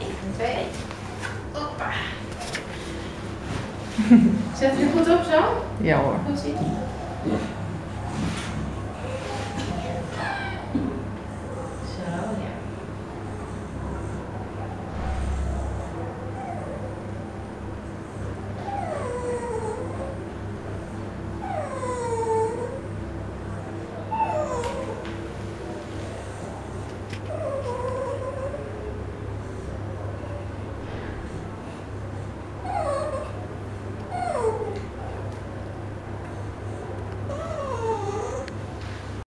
1, 2. Hoppa. Zet u goed op zo? Ja hoor. Goed zien.